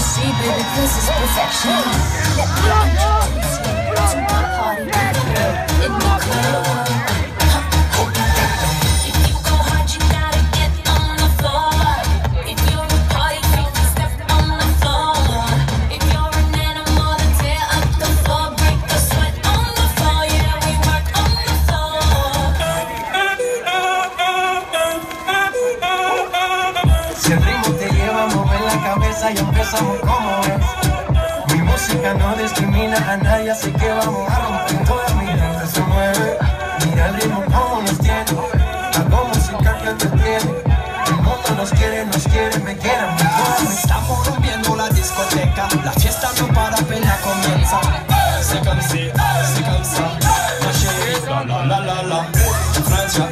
see, baby, this is perfection. Y empezamos como es. Mi música no discrimina a nadie, así que vamos a romper. Toda mi gente se mueve. Mira el ritmo como nos tiene. Hago música que entretiene. El mundo nos quiere, nos quiere, me quieren, me quieren. Estamos rompiendo la discoteca, la fiesta no para, apenas comienza. C'est comme si, c'est comme la la la la la. Francia,